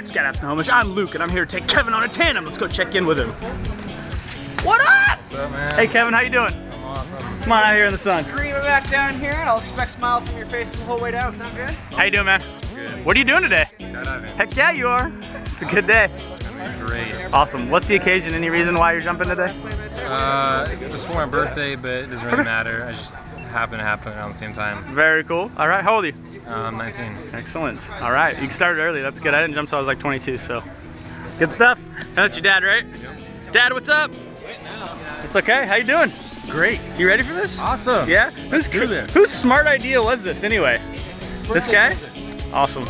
morning. We're here at Skydive Snohomish. I'm Luke and I'm here to take Kevin on a tandem. Let's go check in with him. What up? What's up, man? Hey Kevin, how you doing? I'm awesome. Come on out here in the sun. Screaming back down here, and I'll expect smiles from your face the whole way down. Sound good? How you doing, man? Good. What are you doing today? Skydiving. Heck yeah, you are. It's a good day. It's great. Awesome. What's the occasion? Any reason why you're jumping today? Uh, it was for my birthday, but it doesn't really matter. I just happened to happen around the same time. Very cool. All right, how old are you? Um, 19. Excellent. All right, you started early. That's good. I didn't jump till I was like 22, so good stuff. That's your dad, right? Dad, what's up? It's okay. How you doing? Great. You ready for this? Awesome. Yeah. Who's do this. whose smart idea was this anyway? This guy? Awesome.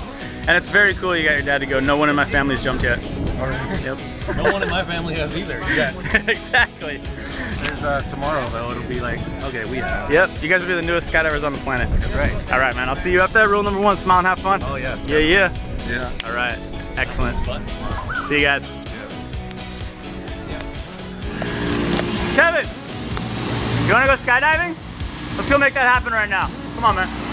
And it's very cool you got your dad to go. No one in my family's jumped yet. Alright. Yep. No one in my family has either. Yeah. exactly. There's uh, tomorrow though. It'll be like, okay, we have. Yep. You guys will be the newest skydivers on the planet. That's right. All right, man. I'll see you up there. Rule number one: smile and have fun. Oh yeah. Yeah, yeah. Yeah. All right. Excellent. See you guys. Kevin, you want to go skydiving? Let's go make that happen right now. Come on, man.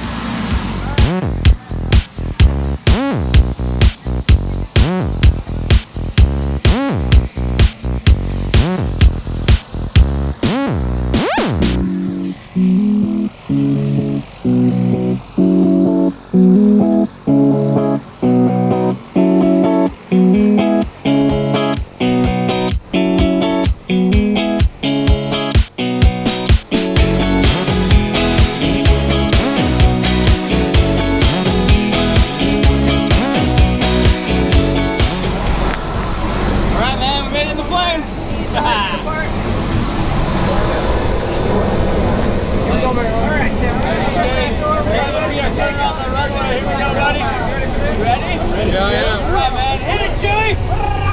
Yeah, I am. Alright,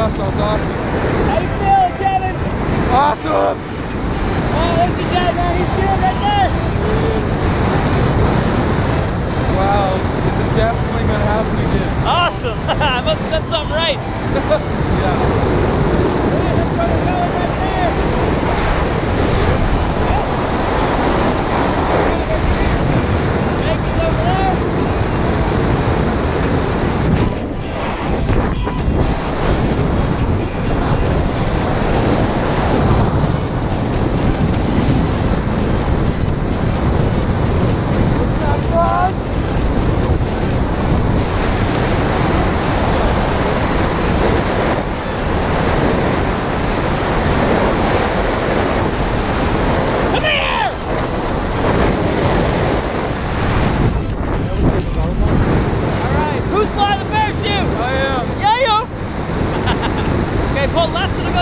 off, so it's awesome. How you feeling, Kevin? Awesome! Oh, there's your dad, man. He's good right there. Wow, this is definitely gonna have to be. Awesome. I must have done something right. yeah. There's brother Kevin right there.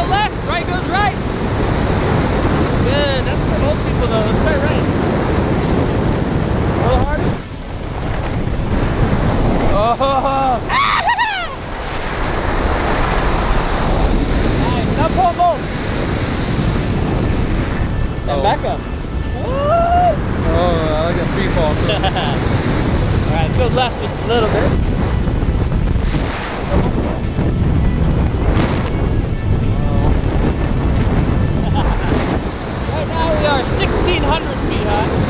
Left, left. Right goes right. Good. That's for old people though. Let's try right. A little harder. Oh, Nice. Now pull both. And Oh. back up. oh, I like a free fall. All right, let's go left just a little bit. 1,500 feet high.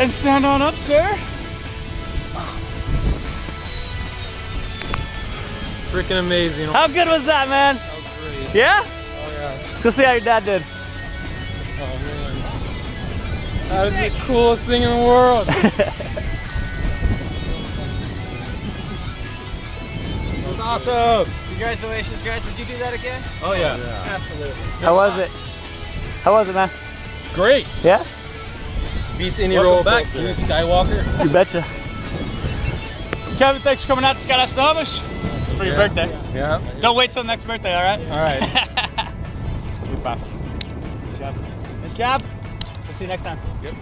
And stand on up, sir. Freaking amazing. How good was that, man? That was great. Yeah? Oh yeah. Let's go see how your dad did. Oh man. That is the coolest thing in the world. That's awesome. Congratulations, guys. Would you do that again? Oh yeah. Absolutely. How was it? How was it, man? Great. Yeah? Beats any Welcome roller back, coaster. Luke Skywalker. You betcha. Kevin, thanks for coming out to Skydive Snohomish for your Yeah. birthday. Yeah. Don't wait till next birthday, all right? All right. Goodbye. Good job. Good job. We'll see you next time. Yep.